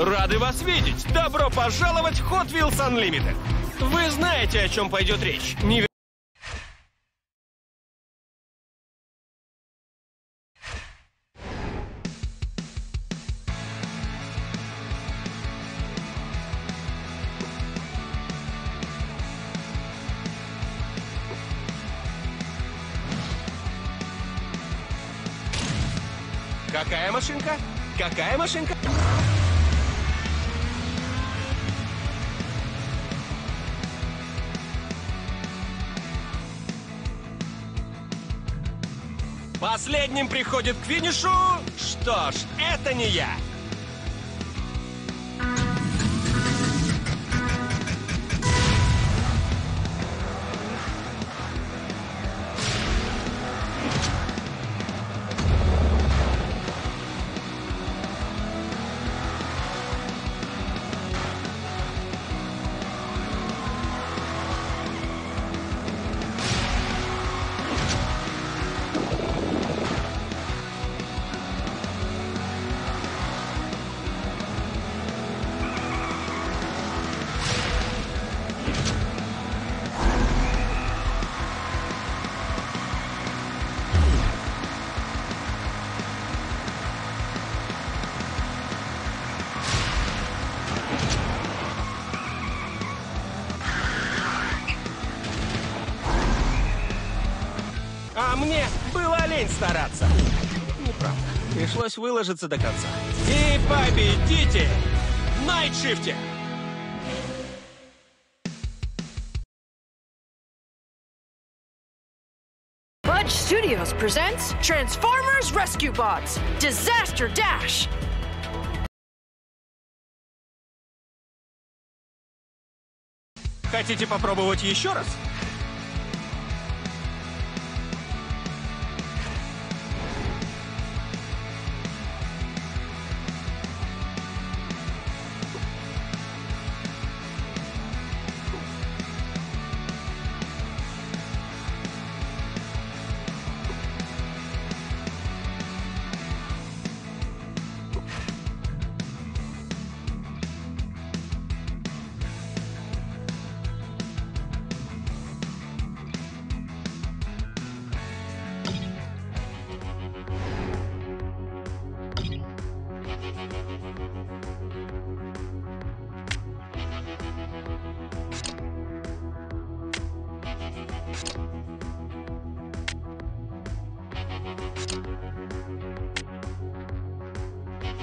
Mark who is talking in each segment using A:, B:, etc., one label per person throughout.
A: Рады вас видеть! Добро пожаловать в Hot Wheels Unlimited! Вы знаете, о чем пойдет речь. Не Какая машинка? Какая машинка? Последним приходит к финишу... Что ж, это не я. Лень стараться. Неправда. Пришлось выложиться до конца. И победите! Найтшифте!
B: Fudge Studios presents Transformers Rescue Bots Disaster Dash.
A: Хотите попробовать еще раз?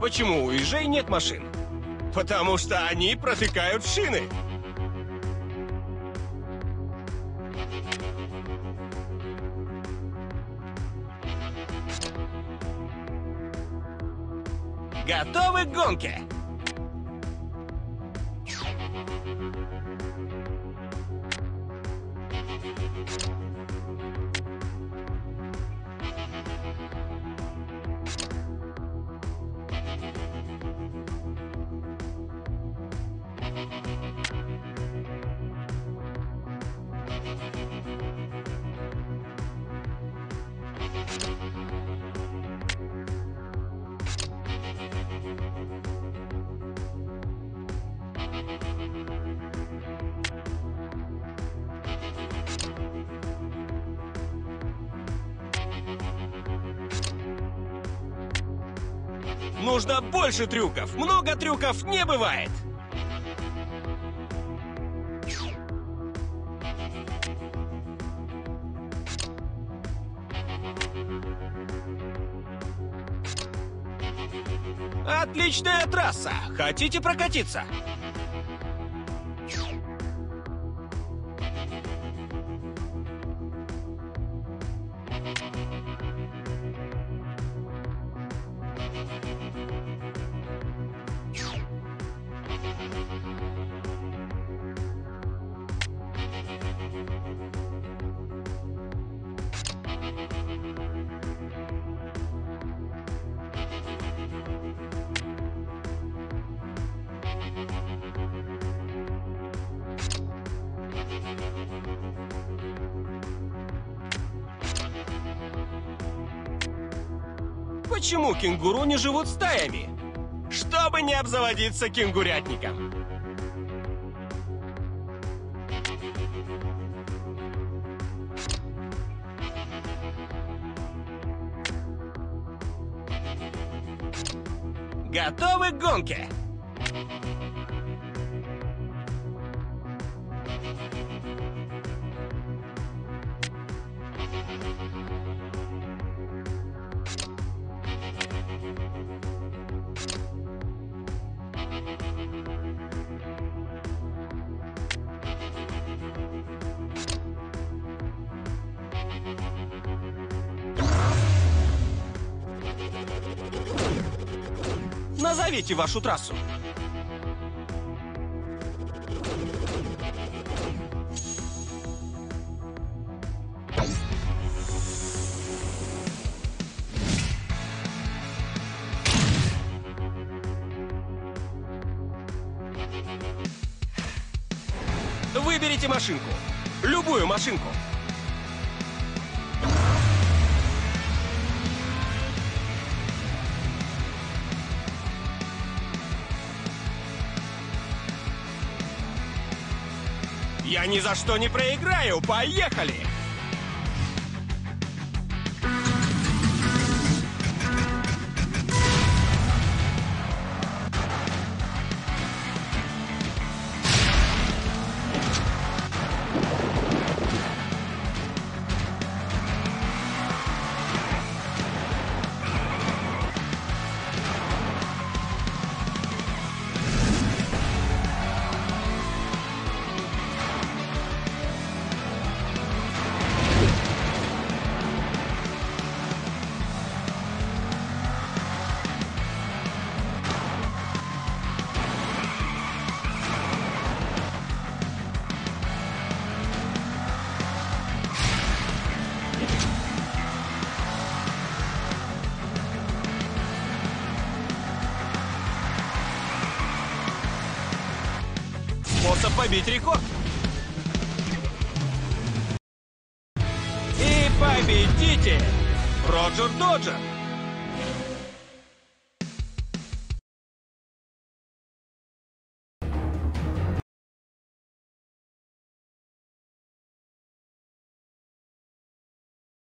A: Почему у ежей нет машин? Потому что они протыкают шины. Готовы к гонке? Нужно больше трюков. Много трюков не бывает. Отличная трасса. Хотите прокатиться? Почему кенгуру не живут стаями? Чтобы не обзаводиться кенгурятником. Готовы к гонке? Назовите вашу трассу. Выберите машинку. Любую машинку. Я ни за что не проиграю! Поехали! Побить рекорд. И победитель Роджер Доджер.